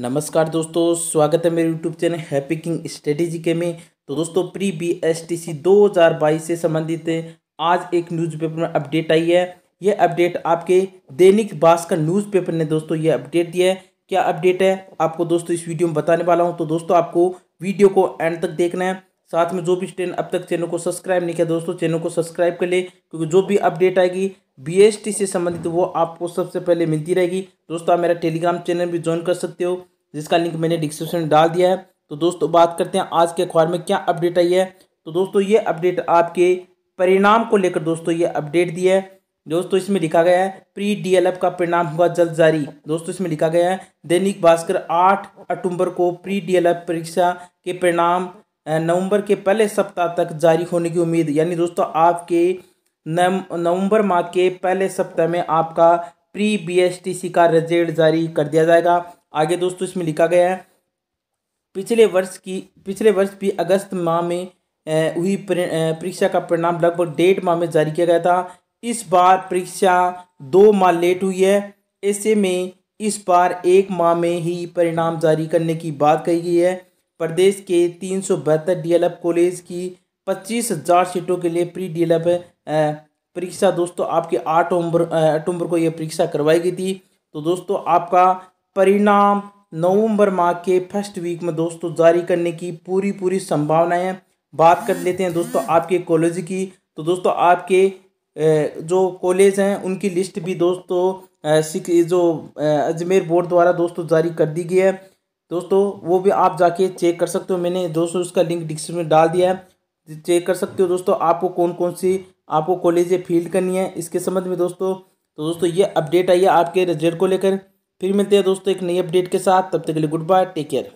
नमस्कार दोस्तों, स्वागत है मेरे YouTube channel happy king strategy के में। तो दोस्तों pre B S T C दो हज़ार बाईस से संबंधित आज एक न्यूज़पेपर में अपडेट आई है। यह अपडेट आपके दैनिक भास्कर न्यूज़पेपर ने दोस्तों ये अपडेट दिया है। क्या अपडेट है, आपको दोस्तों इस वीडियो में बताने वाला हूँ। तो दोस्तों, आपको वीडियो को एंड तक देखना है। साथ में जो भी स्टूडेंट अब तक चैनल को सब्सक्राइब नहीं किया दोस्तों चैनल को सब्सक्राइब कर ले, क्योंकि जो भी अपडेट आएगी बीएसटी से संबंधित, वो आपको सबसे पहले मिलती रहेगी। दोस्तों, आप मेरा टेलीग्राम चैनल भी ज्वाइन कर सकते हो। जिसका लिंक मैंने डिस्क्रिप्शन में डाल दिया है। तो दोस्तों, बात करते हैं आज के अखबार में क्या अपडेट आई है। तो दोस्तों, ये अपडेट आपके परिणाम को लेकर दोस्तों, ये अपडेट दिया है। दोस्तों, इसमें लिखा गया है प्री डीएलएफ का परिणाम हुआ जल्द जारी। दोस्तों, इसमें लिखा गया है, दैनिक भास्कर आठ अक्टूबर को प्री डीएलएफ परीक्षा के परिणाम नवंबर के पहले सप्ताह तक जारी होने की उम्मीद। यानी दोस्तों, आपके नवंबर माह के पहले सप्ताह में आपका प्री बीएसटीसी का रिज़ल्ट जारी कर दिया जाएगा। आगे दोस्तों इसमें लिखा गया है, पिछले वर्ष की, पिछले वर्ष भी अगस्त माह में हुई परीक्षा का परिणाम लगभग डेढ़ माह में जारी किया गया था। इस बार परीक्षा दो माह लेट हुई है। ऐसे में इस बार एक माह में ही परिणाम जारी करने की बात कही गई है। प्रदेश के तीन सौ बहत्तर डी कॉलेज की पच्चीस हज़ार सीटों के लिए प्री डी परीक्षा, दोस्तों आपके आठ अक्टूबर को यह परीक्षा करवाई गई थी। तो दोस्तों आपका परिणाम नवंबर माह के फ़र्स्ट वीक में दोस्तों जारी करने की पूरी पूरी संभावनाएँ हैं। बात कर लेते हैं दोस्तों आपके कॉलेज की। तो दोस्तों आपके जो कॉलेज हैं, उनकी लिस्ट भी दोस्तों जो अजमेर बोर्ड द्वारा दोस्तों जारी कर दी गई है। दोस्तों वो भी आप जाके चेक कर सकते हो। मैंने दोस्तों उसका लिंक डिस्क्रिप्शन में डाल दिया है। चेक कर सकते हो दोस्तों आपको कौन कौन सी आपको कॉलेज फ़ील्ड करनी है। इसके संबंध में दोस्तों तो दोस्तों ये अपडेट आई है आपके रिज़ल्ट को लेकर। फिर मिलते हैं दोस्तों एक नई अपडेट के साथ, तब तक के लिए गुड बाय टेक केयर